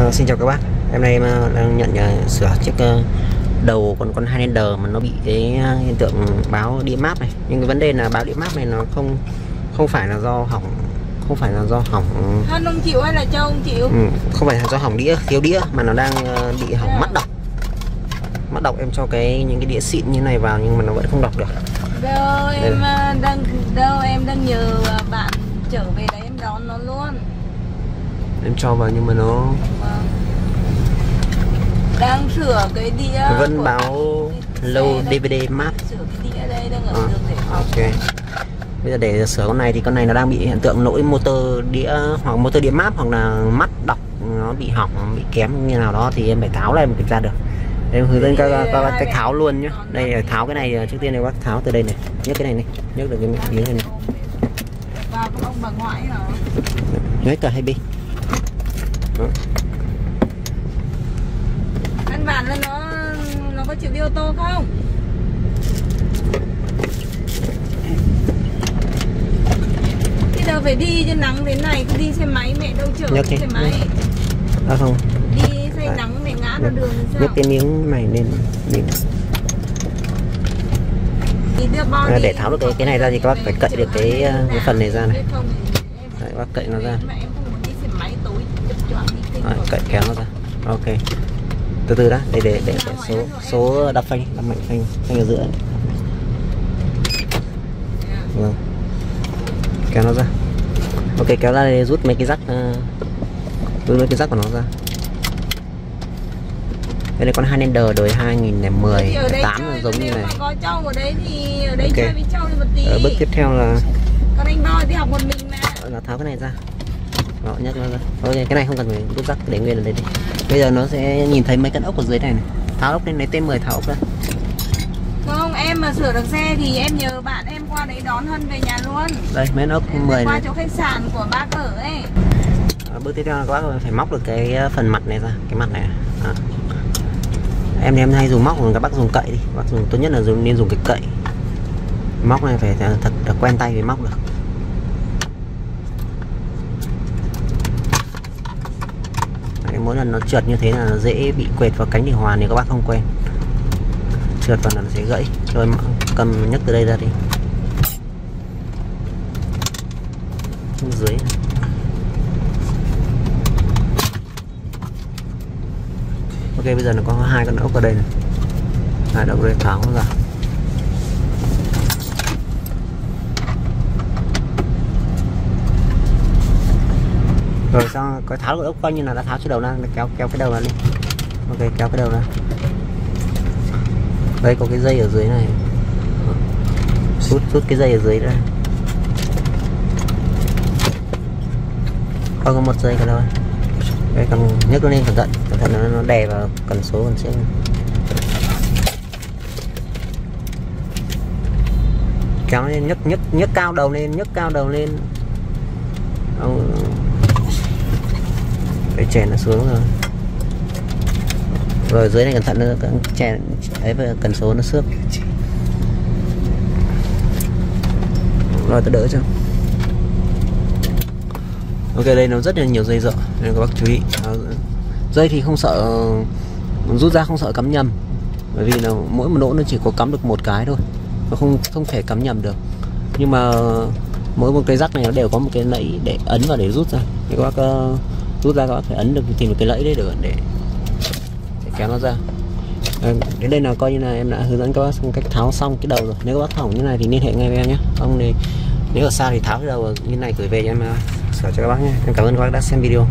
Ờ, xin chào các bác. Em nay em ờ, đang nhận ờ, sửa chiếc ờ, đầu con con Highlander mà nó bị cái ờ, hiện tượng báo đĩa map này. Nhưng cái vấn đề là báo đĩa map này nó không không phải là do hỏng không phải là do hỏng Thân ông chịu hay là châu ông chịu? ừ, không phải là do hỏng đĩa thiếu đĩa mà nó đang ờ, bị hỏng mắt đọc mắt đọc em cho cái những cái đĩa xịn như này vào nhưng mà nó vẫn không đọc được. Đâu em à, đang đâu em cho vào nhưng mà nó Vâng. Đang sửa cái đĩa vẫn của báo đây. DVD map. Sửa cái đĩa đây đang ở đường giải phóng. ok. Bây giờ để sửa con này thì con này nó đang bị hiện tượng lỗi motor đĩa hoặc motor đĩa map hoặc là mắt đọc nó bị hỏng bị kém như nào đó thì em phải tháo lên kiểm tra được. Em hướng dẫn các các bác cách tháo luôn nhé đây tháo cái này trước tiên này bác tháo từ đây này. Nhấc cái này này nhấc được cái miếng này này. Nhấc cả hai bên Đó. Căn bản là nó nó có chịu đi ô tô không? Bây giờ phải đi cho nắng thế này cứ đi xe máy mẹ đâu chở Nhấc đi. xe máy à không đi say À. nắng mẹ ngã ra đường thì sao nhấc cái miếng này lên miếng À, đi. để tháo được cái- cái này ra thì các bác phải cậy được cái, cái phần này ra này. Đấy, bác cậy nó ra Đi đi Đấy, cậy kéo nó ra. Ok. Từ từ đã để để để, để số số đập phanh đập mạnh phanh phanh ở giữa. Vâng. Kéo nó ra. Ok kéo ra để rút mấy cái rắc uh, rút mấy cái rắc của nó ra. Đây là con đời 2010 Thì ở đây 8 chơi, là giống như này có trâu ở đấy thì ở đây Ok. chơi với trâu thì một tí. Ờ, bước tiếp theo là còn anh boy thì học một mình mà. Là tháo cái này ra đó nhấc nó ra. Ok cái này không cần phải rút rắc để nguyên ở đây đi. Bây giờ nó sẽ nhìn thấy mấy căn ốc ở dưới này này. Tháo ốc lên lấy T10 tháo ốc ra. Không em mà sửa được xe thì em nhờ bạn em qua đấy đón Hân về nhà luôn. Đây mấy ốc em 10 phải qua này. chỗ khách sạn của bác ở ấy. À, bước tiếp theo là các bác phải móc được cái ờ, phần mặt này ra cái mặt này. À. em thì em hay dùng móc còn các bác dùng cậy đi. Bác dùng tốt nhất là dùng nên dùng cái cậy. Móc này phải thật, thật, thật quen tay với móc được Đấy, mỗi lần nó trượt như thế là nó dễ bị quệt vào cánh điều hòa nếu các bác không quen. Trượt vào là nó sẽ gãy. Rồi cầm nhấc từ đây ra đi. Xuống dưới. Ok, bây giờ nó có hai con ốc ở đây này. Hai động đây tháo ra. Rồi xong có tháo cái ốc coi như là đã tháo cái đầu ra kéo kéo cái đầu ra đi. Ok kéo cái đầu ra. Đây có cái dây ở dưới này. Rút rút cái dây ở dưới ra. Không có một dây cả đâu. Đây còn nhấc lên cẩn thận. Cẩn thận nó, nó đè vào cần số cần siêu kéo lên nhấc nhấc nhấc cao đầu lên nhấc cao đầu lên. Ông phải chèn nó xuống rồi rồi dưới này cẩn thận nữa chèn ấy và cần số nó xước. Rồi tôi đỡ cho. Ok đây nó rất là nhiều dây dợ nên các bác chú ý. Dây thì không sợ rút ra không sợ cắm nhầm. Bởi vì là mỗi một lỗ nó chỉ có cắm được một cái thôi. Nó không không thể cắm nhầm được. Nhưng mà mỗi một cái rắc này nó đều có một cái nẫy để ấn vào để rút ra. Thì các bác uh, rút ra các bác phải ấn được tìm được cái lẫy đấy được để, để kéo nó ra. À, đến đây là coi như là em đã hướng dẫn các bác cách tháo xong cái đầu rồi. Nếu các bác hỏng như này thì liên hệ ngay với em nhé. Không thì nếu ở xa thì tháo cái đầu như này gửi về cho em à, sửa cho các bác nhé. Em cảm ơn các bác đã xem video.